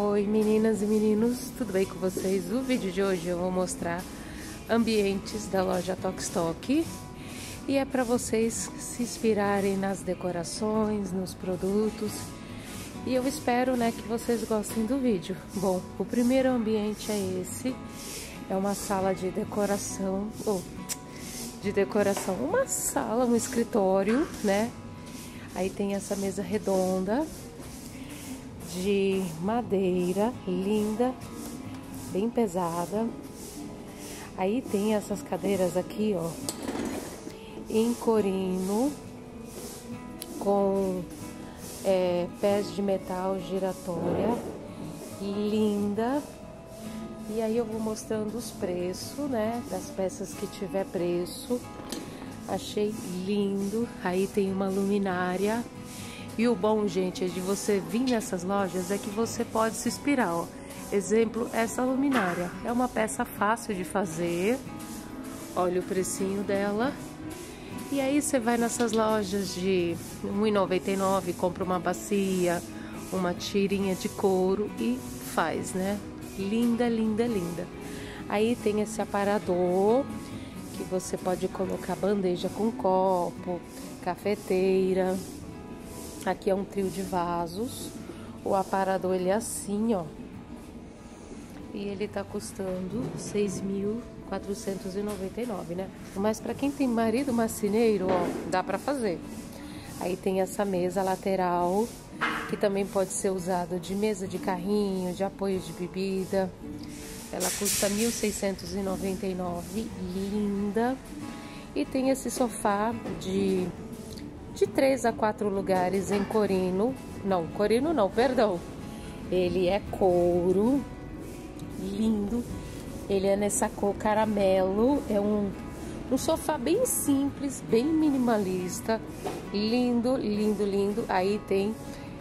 Oi meninas e meninos, tudo bem com vocês? O vídeo de hoje eu vou mostrar ambientes da loja Tokstok e é para vocês se inspirarem nas decorações, nos produtos e eu espero né, que vocês gostem do vídeo. Bom, o primeiro ambiente é esse, é uma sala de decoração, oh, de decoração, uma sala, um escritório, né? Aí tem essa mesa redonda de madeira, linda, bem pesada. Aí tem essas cadeiras aqui, ó, em corino, com é, pés de metal giratória, linda. E aí eu vou mostrando os preços, né, das peças que tiver preço. Achei lindo. Aí tem uma luminária e o bom, gente, é de você vir nessas lojas é que você pode se inspirar, ó. Exemplo, essa luminária. É uma peça fácil de fazer. Olha o precinho dela. E aí você vai nessas lojas de R$ 1,99, compra uma bacia, uma tirinha de couro e faz, né? Linda, linda, linda. Aí tem esse aparador que você pode colocar bandeja com copo, cafeteira, Aqui é um trio de vasos. O aparador ele é assim, ó. E ele tá custando 6.499, né? Mas para quem tem marido marceneiro, ó, dá para fazer. Aí tem essa mesa lateral, que também pode ser usada de mesa de carrinho, de apoio de bebida. Ela custa 1.699, linda. E tem esse sofá de de três a quatro lugares em corino. Não, corino não, perdão. Ele é couro, lindo. Ele é nessa cor caramelo. É um, um sofá bem simples, bem minimalista. Lindo, lindo, lindo. Aí tem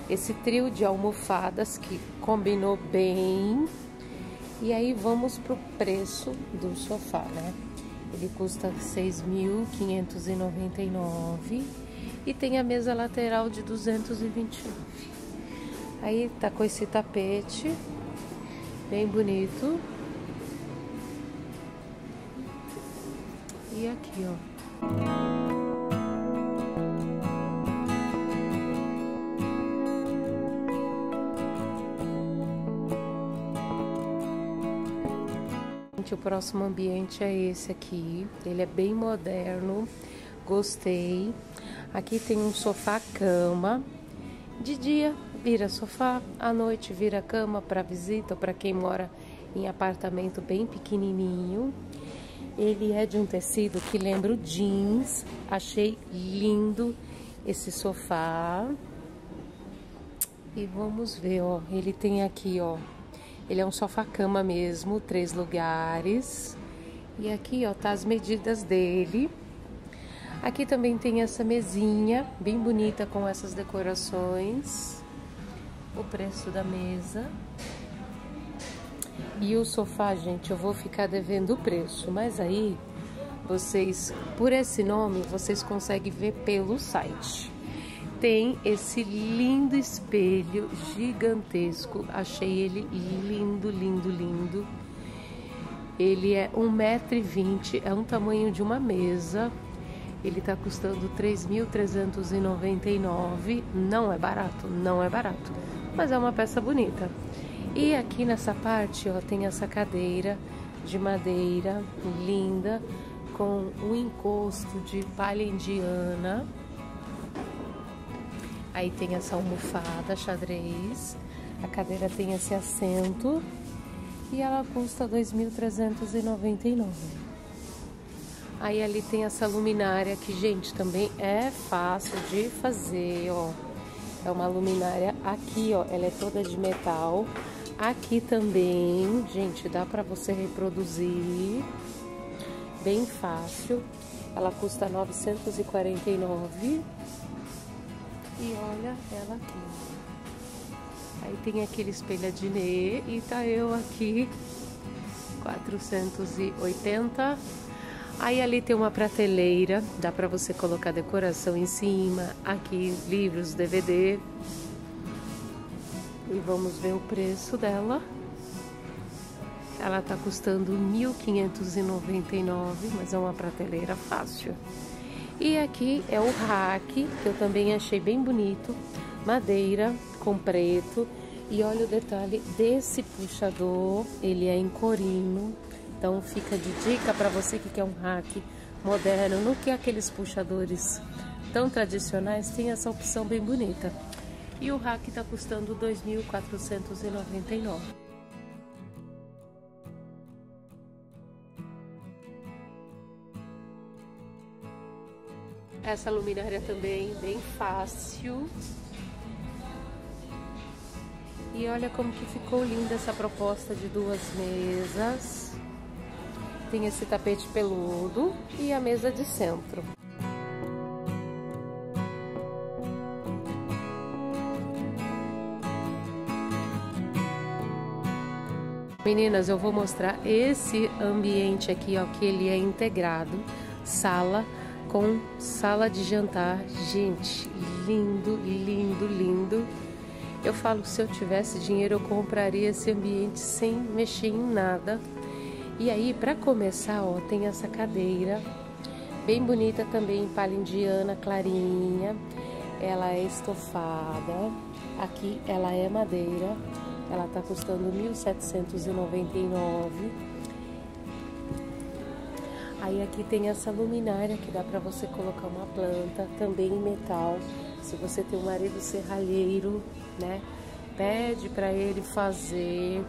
esse trio de almofadas que combinou bem. E aí vamos pro preço do sofá, né? Ele custa 6.599 e tem a mesa lateral de 229. Aí tá com esse tapete bem bonito. E aqui, ó. o próximo ambiente é esse aqui. Ele é bem moderno, gostei. Aqui tem um sofá-cama. De dia vira sofá, à noite vira cama para visita ou para quem mora em apartamento bem pequenininho. Ele é de um tecido que lembra o jeans. Achei lindo esse sofá. E vamos ver, ó. Ele tem aqui, ó. Ele é um sofá-cama mesmo, três lugares. E aqui, ó, tá as medidas dele. Aqui também tem essa mesinha, bem bonita com essas decorações. O preço da mesa. E o sofá, gente, eu vou ficar devendo o preço, mas aí vocês, por esse nome, vocês conseguem ver pelo site. Tem esse lindo espelho gigantesco. Achei ele lindo, lindo, lindo. Ele é 1,20m, é um tamanho de uma mesa. Ele está custando 3.399. Não é barato, não é barato, mas é uma peça bonita. E aqui nessa parte, ó, tem essa cadeira de madeira linda com um encosto de palha indiana. Aí tem essa almofada xadrez. A cadeira tem esse assento e ela custa 2.399. Aí ali tem essa luminária que, gente, também é fácil de fazer, ó. É uma luminária aqui, ó, ela é toda de metal. Aqui também, gente, dá pra você reproduzir. Bem fácil. Ela custa 949. E olha ela aqui. Aí tem aquele espelho Adnet e tá eu aqui 480 Aí ali tem uma prateleira, dá para você colocar decoração em cima. Aqui livros, DVD. E vamos ver o preço dela. Ela tá custando 1.599, mas é uma prateleira fácil. E aqui é o rack, que eu também achei bem bonito. Madeira com preto. E olha o detalhe desse puxador, ele é em corino. Então fica de dica para você que quer um rack moderno, no que aqueles puxadores tão tradicionais, tem essa opção bem bonita. E o rack está custando 2.499. Essa luminária também bem fácil. E olha como que ficou linda essa proposta de duas mesas. Tem esse tapete peludo e a mesa de centro. Meninas, eu vou mostrar esse ambiente aqui, ó, que ele é integrado, sala com sala de jantar. Gente, lindo, lindo, lindo. Eu falo, se eu tivesse dinheiro, eu compraria esse ambiente sem mexer em nada. E aí, para começar, ó, tem essa cadeira, bem bonita também, palha indiana, clarinha. Ela é estofada. Aqui ela é madeira. Ela tá custando 1.799. Aí aqui tem essa luminária que dá para você colocar uma planta, também em metal. Se você tem um marido serralheiro, né? Pede para ele fazer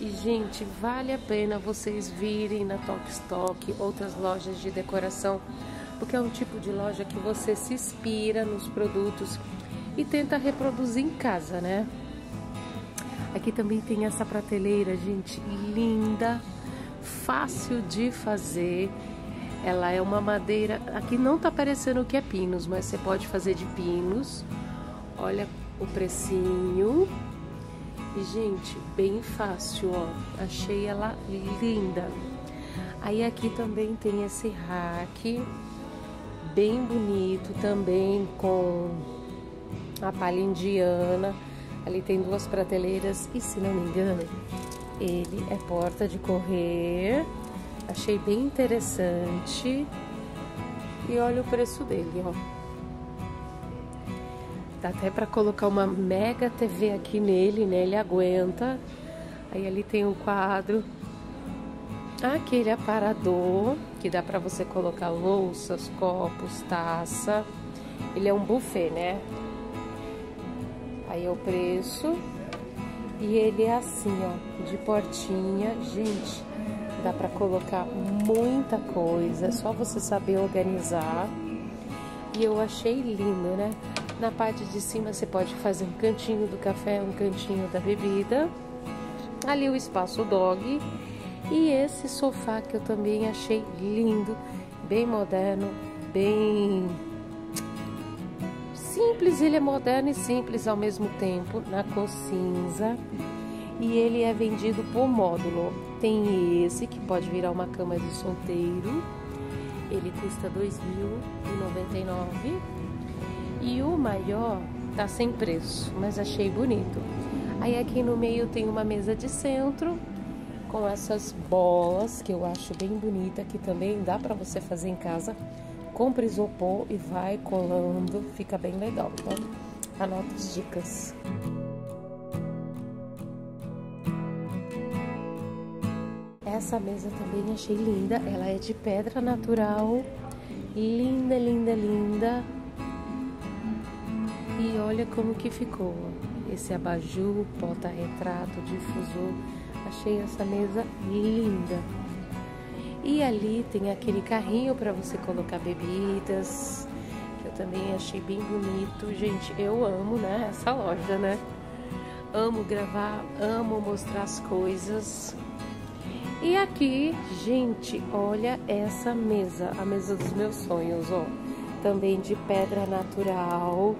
e, gente, vale a pena vocês virem na Tok Stock, outras lojas de decoração, porque é um tipo de loja que você se inspira nos produtos e tenta reproduzir em casa, né? Aqui também tem essa prateleira, gente, linda, fácil de fazer. Ela é uma madeira, aqui não tá parecendo que é pinos, mas você pode fazer de pinos. Olha o precinho. E, gente, bem fácil, ó. Achei ela linda. Aí aqui também tem esse rack, bem bonito também, com a palha indiana. Ali tem duas prateleiras e, se não me engano, ele é porta de correr. Achei bem interessante. E olha o preço dele, ó. Até para colocar uma mega TV aqui nele, né? Ele aguenta. Aí ali tem um quadro. Aquele aparador que dá para você colocar louças, copos, taça. Ele é um buffet, né? Aí é o preço. E ele é assim, ó, de portinha. Gente, dá para colocar muita coisa, é só você saber organizar. E eu achei lindo, né? Na parte de cima você pode fazer um cantinho do café, um cantinho da bebida. Ali o espaço dog. E esse sofá que eu também achei lindo, bem moderno, bem simples. Ele é moderno e simples ao mesmo tempo, na cor cinza. E ele é vendido por módulo. Tem esse que pode virar uma cama de solteiro. Ele custa R$ 2.099 e o maior tá sem preço, mas achei bonito. Aí aqui no meio tem uma mesa de centro com essas bolas que eu acho bem bonita, que também dá para você fazer em casa. Compre isopor e vai colando, fica bem legal. Então, anota as dicas. Essa mesa também achei linda, ela é de pedra natural, linda, linda, linda. E olha como que ficou. Esse abajur, porta-retrato, difusor. Achei essa mesa linda. E ali tem aquele carrinho para você colocar bebidas, que eu também achei bem bonito. Gente, eu amo, né, essa loja, né? Amo gravar, amo mostrar as coisas. E aqui, gente, olha essa mesa, a mesa dos meus sonhos, ó. Também de pedra natural.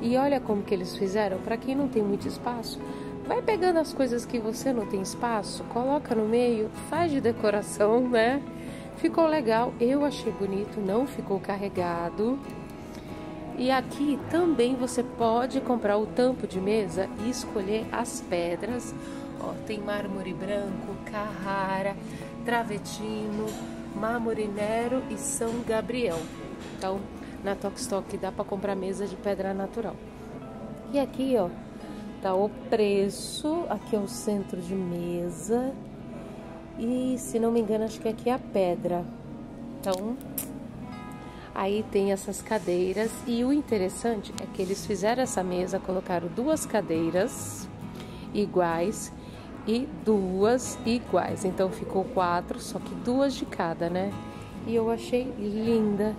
E olha como que eles fizeram, para quem não tem muito espaço, vai pegando as coisas que você não tem espaço, coloca no meio, faz de decoração, né? Ficou legal, eu achei bonito, não ficou carregado. E aqui também você pode comprar o tampo de mesa e escolher as pedras. Ó, tem mármore branco, Carrara, Travetino, Mármore Nero e São Gabriel. Então, na Tokstok dá para comprar mesa de pedra natural. E aqui, ó, tá o preço. Aqui é o centro de mesa. E se não me engano, acho que aqui é a pedra. Então, aí tem essas cadeiras. E o interessante é que eles fizeram essa mesa, colocaram duas cadeiras iguais e duas iguais. Então ficou quatro, só que duas de cada, né? E eu achei linda.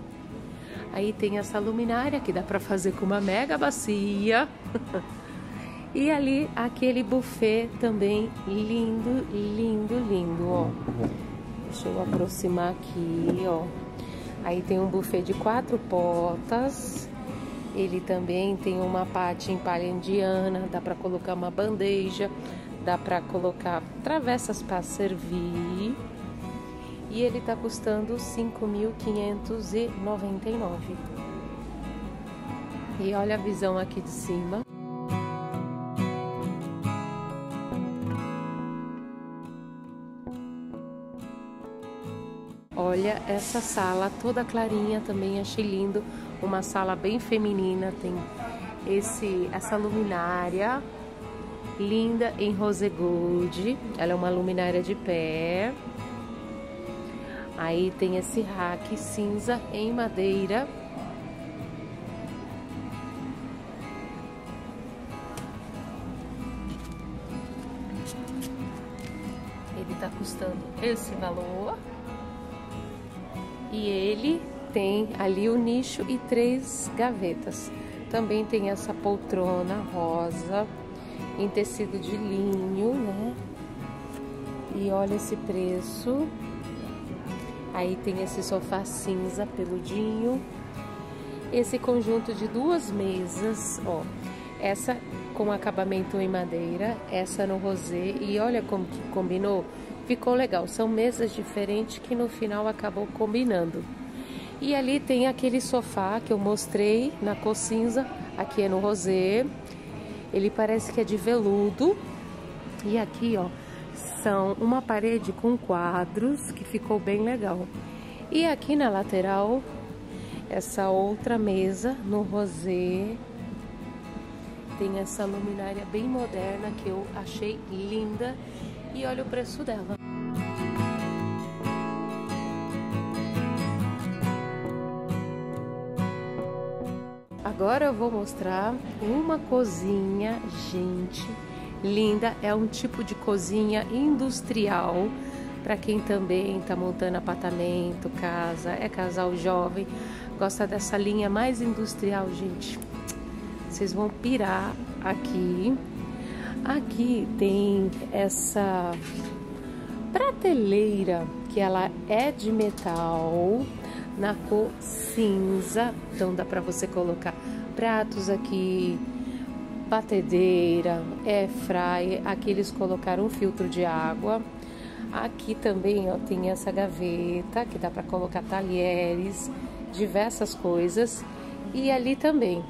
Aí tem essa luminária que dá para fazer com uma mega bacia. E ali aquele buffet também lindo, lindo, lindo, ó. Deixa eu aproximar aqui, ó. Aí tem um buffet de quatro potas. Ele também tem uma parte em palha indiana, dá para colocar uma bandeja, dá para colocar travessas para servir. E ele tá custando 5.599. E olha a visão aqui de cima. Olha essa sala toda clarinha também, achei lindo. Uma sala bem feminina, tem esse essa luminária linda em rose gold. Ela é uma luminária de pé. Aí tem esse rack cinza em madeira. Ele tá custando esse valor. E ele tem ali o nicho e três gavetas. Também tem essa poltrona rosa em tecido de linho, né? E olha esse preço. Aí tem esse sofá cinza peludinho. Esse conjunto de duas mesas, ó. Essa com acabamento em madeira, essa no rosé. E olha como que combinou ficou legal. São mesas diferentes que no final acabou combinando. E ali tem aquele sofá que eu mostrei na cor cinza, aqui é no rosé. Ele parece que é de veludo. E aqui, ó, são uma parede com quadros que ficou bem legal. E aqui na lateral, essa outra mesa no rosé. Tem essa luminária bem moderna que eu achei linda e olha o preço dela. Agora eu vou mostrar uma cozinha, gente, linda. É um tipo de cozinha industrial para quem também está montando apartamento, casa, é casal jovem, gosta dessa linha mais industrial, gente. Vocês vão pirar aqui. Aqui tem essa prateleira que ela é de metal na cor cinza, então dá para você colocar pratos aqui, batedeira, é fry. Aqui eles colocaram um filtro de água. Aqui também ó, tem essa gaveta que dá para colocar talheres, diversas coisas. E ali também.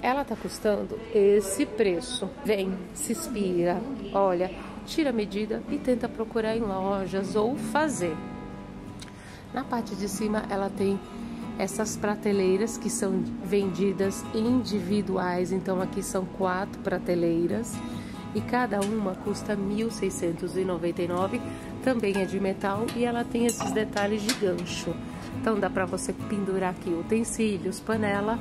Ela tá custando esse preço. Vem, se inspira, olha, tira a medida e tenta procurar em lojas ou fazer. Na parte de cima ela tem essas prateleiras que são vendidas individuais, então aqui são quatro prateleiras e cada uma custa 1.699, também é de metal e ela tem esses detalhes de gancho. Então dá para você pendurar aqui utensílios, panela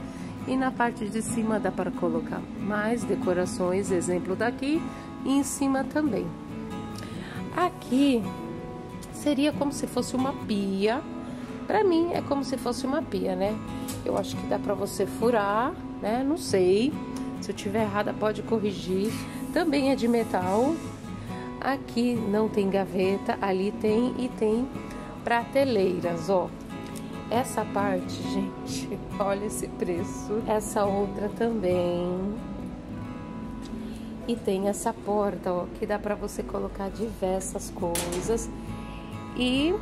e na parte de cima dá para colocar mais decorações, exemplo daqui, e em cima também. Aqui seria como se fosse uma pia para mim é como se fosse uma pia, né? Eu acho que dá para você furar, né? Não sei. Se eu tiver errada, pode corrigir. Também é de metal. Aqui não tem gaveta, ali tem e tem prateleiras, ó. Essa parte, gente, olha esse preço. Essa outra também. E tem essa porta, ó, que dá para você colocar diversas coisas. E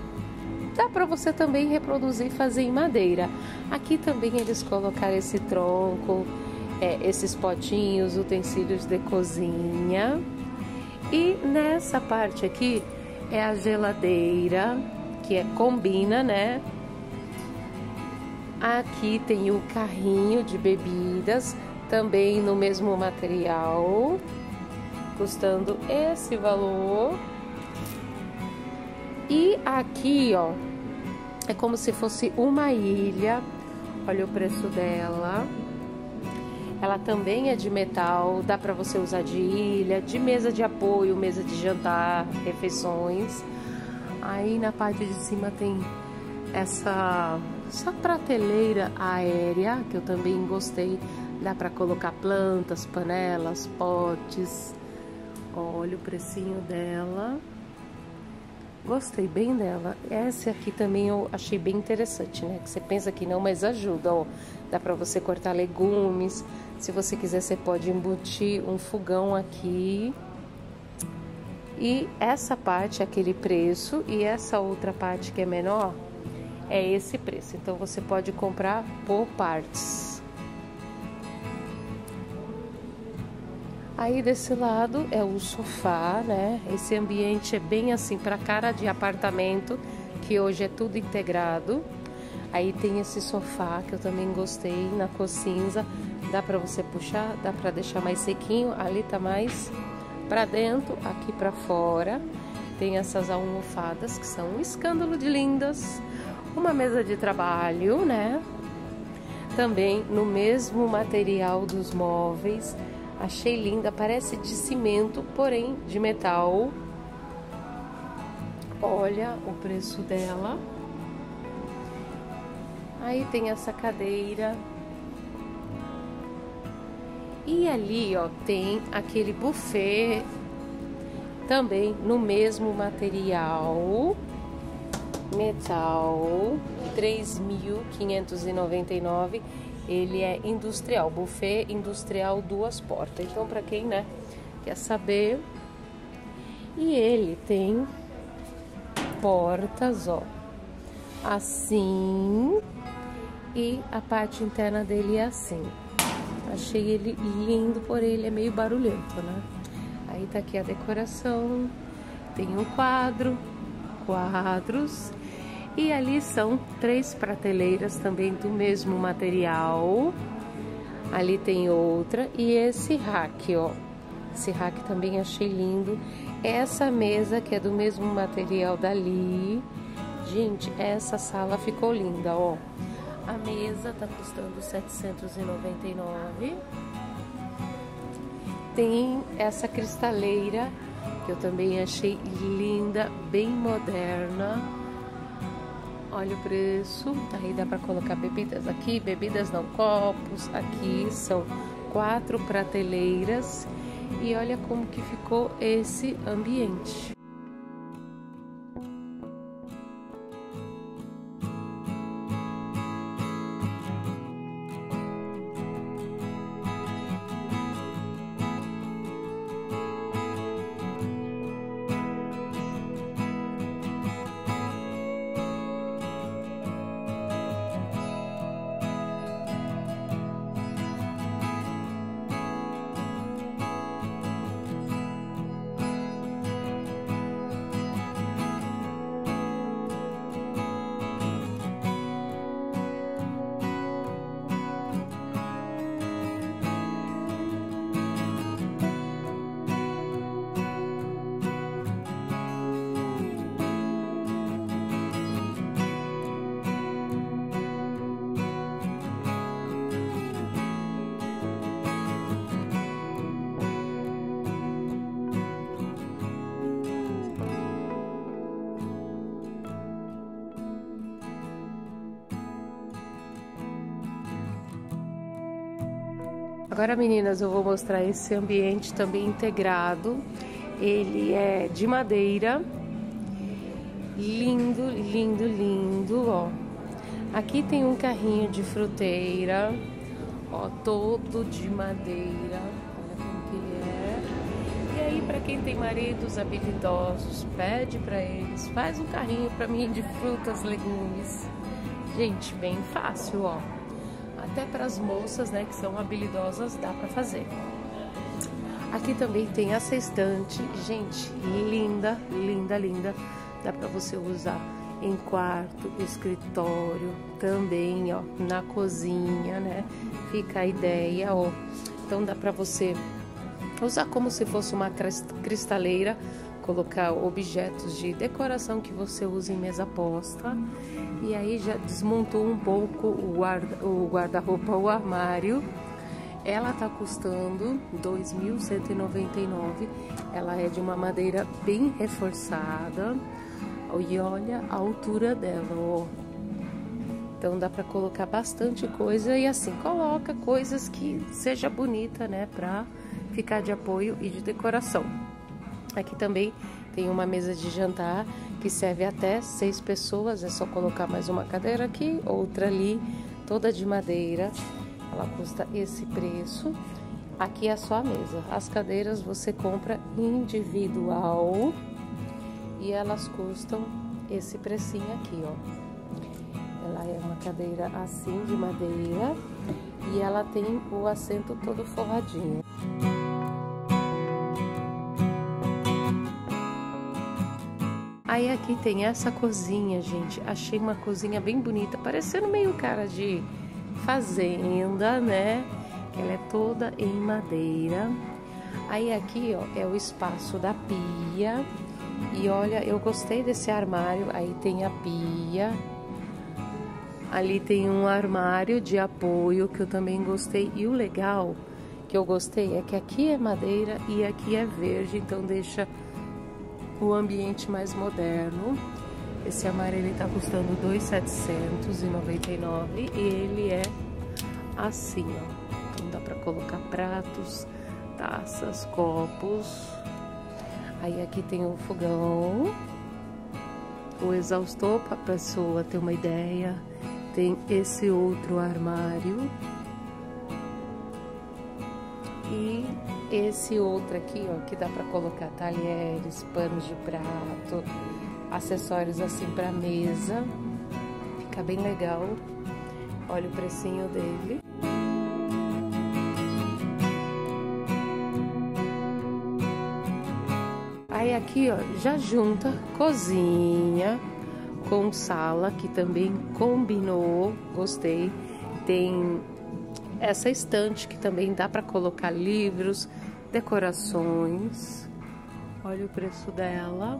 dá para você também reproduzir e fazer em madeira. Aqui também eles colocaram esse tronco, é, esses potinhos, utensílios de cozinha. E nessa parte aqui é a geladeira, que é combina, né? Aqui tem o carrinho de bebidas, também no mesmo material, custando esse valor. E aqui, ó, é como se fosse uma ilha. Olha o preço dela. Ela também é de metal, dá para você usar de ilha, de mesa de apoio, mesa de jantar, refeições. Aí na parte de cima tem essa, essa prateleira aérea que eu também gostei. Dá para colocar plantas, panelas, potes. Olha o precinho dela. Gostei bem dela. Essa aqui também eu achei bem interessante, né? Que você pensa que não, mas ajuda, ó. Dá para você cortar legumes. Se você quiser, você pode embutir um fogão aqui. E essa parte é aquele preço e essa outra parte que é menor é esse preço. Então você pode comprar por partes. Aí desse lado é o sofá, né? Esse ambiente é bem assim para cara de apartamento, que hoje é tudo integrado. Aí tem esse sofá que eu também gostei na cor cinza. Dá para você puxar, dá para deixar mais sequinho. Ali tá mais para dentro, aqui para fora. Tem essas almofadas que são um escândalo de lindas. Uma mesa de trabalho, né? Também no mesmo material dos móveis Achei linda, parece de cimento, porém de metal. Olha o preço dela. Aí tem essa cadeira. E ali, ó, tem aquele buffet também no mesmo material, metal, 3.599 ele é industrial, buffet industrial duas portas. Então, para quem né, quer saber, e ele tem portas, ó, assim, e a parte interna dele é assim. Achei ele lindo, porém ele é meio barulhento, né? Aí tá aqui a decoração, tem um quadro, quadros e ali são três prateleiras também do mesmo material. Ali tem outra e esse rack, ó. Esse rack também achei lindo. Essa mesa que é do mesmo material dali. Gente, essa sala ficou linda, ó. A mesa tá custando 799. Tem essa cristaleira que eu também achei linda, bem moderna. Olha o preço. Aí dá para colocar bebidas aqui, bebidas não copos. Aqui são quatro prateleiras e olha como que ficou esse ambiente. Agora, meninas, eu vou mostrar esse ambiente também integrado. Ele é de madeira. Lindo, lindo, lindo, ó. Aqui tem um carrinho de fruteira, ó, todo de madeira. Olha como que ele é. E aí, para quem tem maridos habilidosos, pede para eles, faz um carrinho para mim de frutas, legumes. Gente, bem fácil, ó. Até para as moças, né, que são habilidosas, dá para fazer. Aqui também tem essa estante, gente, linda, linda, linda. Dá para você usar em quarto, escritório, também, ó, na cozinha, né? Fica a ideia, ó. Então dá para você usar como se fosse uma cristaleira, colocar objetos de decoração que você usa em mesa posta. E aí já desmontou um pouco o guarda-roupa, o, guarda o armário. Ela tá custando 2.199. Ela é de uma madeira bem reforçada. E olha a altura dela, ó. Então dá para colocar bastante coisa e assim coloca coisas que seja bonita, né, para ficar de apoio e de decoração. Aqui também tem uma mesa de jantar que serve até seis pessoas. É só colocar mais uma cadeira aqui, outra ali, toda de madeira. Ela custa esse preço. Aqui é só a mesa. As cadeiras você compra individual e elas custam esse precinho aqui, ó. Ela é uma cadeira assim de madeira e ela tem o assento todo forradinho. Aí aqui tem essa cozinha, gente. Achei uma cozinha bem bonita, parecendo meio cara de fazenda, né? Ela é toda em madeira. Aí aqui, ó, é o espaço da pia. E olha, eu gostei desse armário. Aí tem a pia. Ali tem um armário de apoio que eu também gostei. E o legal que eu gostei é que aqui é madeira e aqui é verde, então deixa o ambiente mais moderno. Esse amarelo está custando 2,799 e ele é assim, ó. Então dá para colocar pratos, taças, copos. Aí aqui tem o fogão, o exaustor para a pessoa ter uma ideia. Tem esse outro armário e esse outro aqui, ó, que dá para colocar talheres, panos de prato, acessórios assim para mesa. Fica bem legal. Olha o precinho dele. Aí aqui, ó, já junta cozinha com sala, que também combinou, gostei. Tem essa estante que também dá para colocar livros, decorações. Olha o preço dela.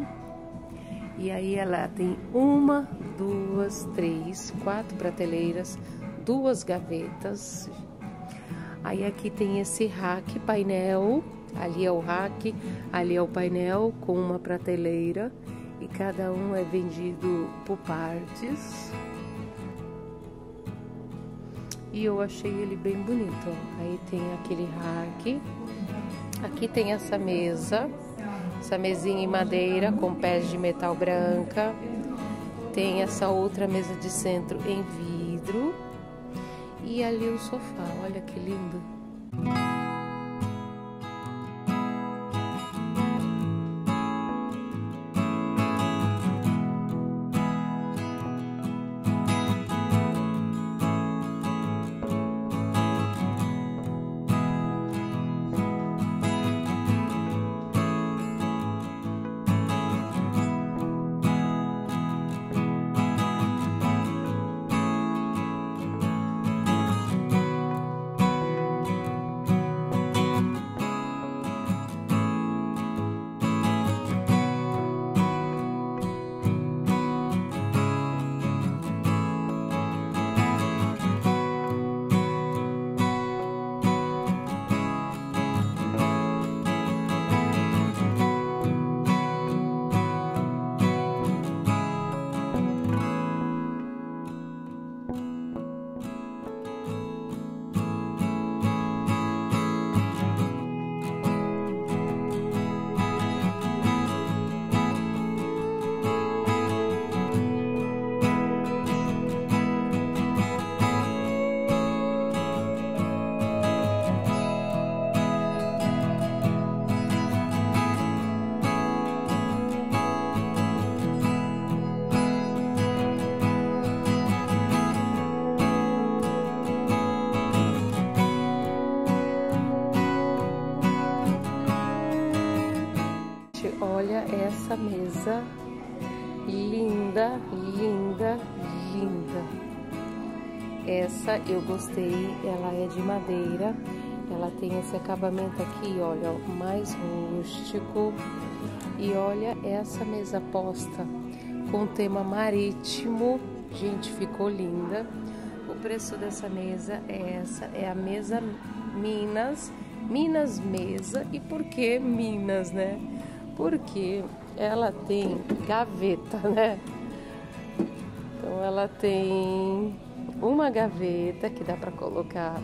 E aí ela tem uma, duas, três, quatro prateleiras, duas gavetas. Aí aqui tem esse rack painel, ali é o rack, ali é o painel com uma prateleira e cada um é vendido por partes e eu achei ele bem bonito. Aí tem aquele rack. Aqui tem essa mesa, essa mesinha em madeira com pés de metal branca. Tem essa outra mesa de centro em vidro. E ali o sofá, olha que lindo. Essa mesa linda, linda, linda. Essa eu gostei, ela é de madeira, ela tem esse acabamento aqui, olha, mais rústico. E olha essa mesa posta com tema marítimo, gente, ficou linda. O preço dessa mesa é essa, é a mesa Minas, Minas Mesa. E por que Minas, né? Porque ela tem gaveta, né? Então ela tem uma gaveta que dá para colocar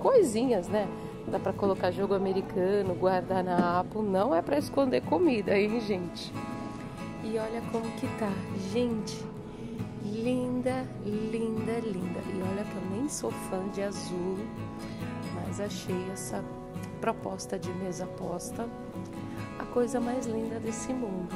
coisinhas, né? Dá para colocar jogo americano, guardanapo, não é para esconder comida, hein, gente? E olha como que tá, gente. Linda, linda, linda. E olha que eu nem sou fã de azul, mas achei essa proposta de mesa posta coisa mais linda desse mundo.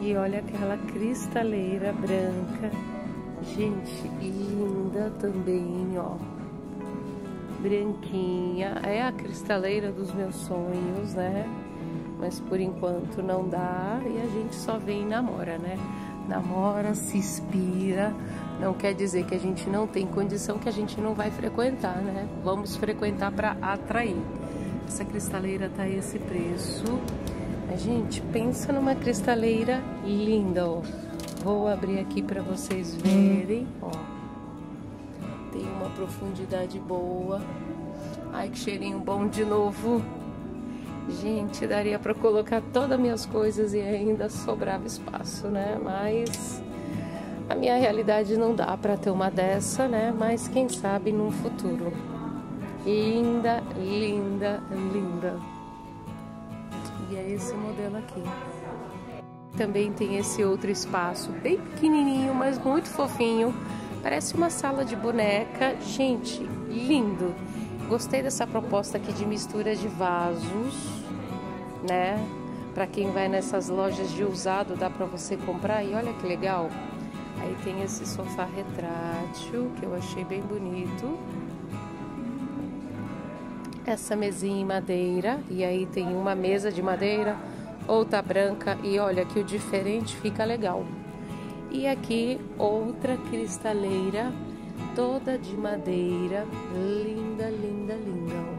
E olha aquela cristaleira branca, gente, linda também, ó. Branquinha, é a cristaleira dos meus sonhos, né? Mas por enquanto não dá e a gente só vem e namora, né? Namora, se inspira, não quer dizer que a gente não tem condição que a gente não vai frequentar, né? Vamos frequentar para atrair. Essa cristaleira tá esse preço. A gente pensa numa cristaleira linda, ó. Vou abrir aqui para vocês verem, ó. Tem uma profundidade boa. Ai, que cheirinho bom de novo. Gente, daria para colocar todas as minhas coisas e ainda sobrava espaço, né? Mas a minha realidade não dá para ter uma dessa, né? Mas quem sabe num futuro. Linda, linda, linda. E é esse modelo aqui. Também tem esse outro espaço, bem pequenininho, mas muito fofinho. Parece uma sala de boneca. Gente, lindo. Gostei dessa proposta aqui de mistura de vasos, né? Para quem vai nessas lojas de usado, dá para você comprar e olha que legal. Aí tem esse sofá retrátil que eu achei bem bonito. Essa mesinha em madeira e aí tem uma mesa de madeira, outra branca e olha que o diferente fica legal. E aqui outra cristaleira toda de madeira, linda, linda, linda.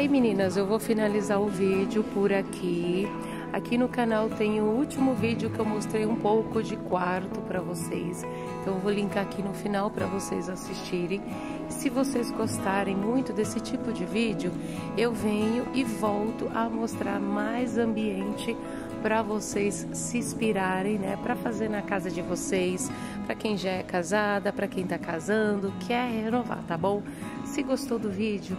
Aí meninas, eu vou finalizar o vídeo por aqui. Aqui no canal tem o último vídeo que eu mostrei um pouco de quarto para vocês. Então eu vou linkar aqui no final para vocês assistirem. Se vocês gostarem muito desse tipo de vídeo, eu venho e volto a mostrar mais ambiente para vocês se inspirarem, né, para fazer na casa de vocês, para quem já é casada, para quem está casando, quer renovar, tá bom? Se gostou do vídeo,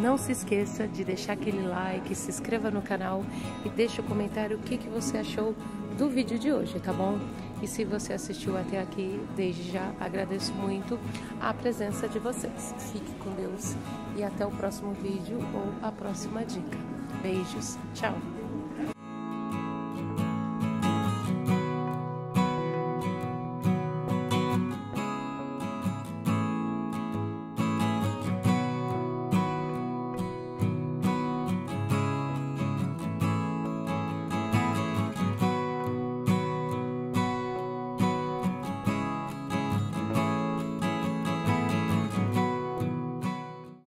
não se esqueça de deixar aquele like, se inscreva no canal e deixe o um comentário o que, que você achou do vídeo de hoje, tá bom? E se você assistiu até aqui, desde já agradeço muito a presença de vocês. Fique com Deus e até o próximo vídeo ou a próxima dica. Beijos, tchau!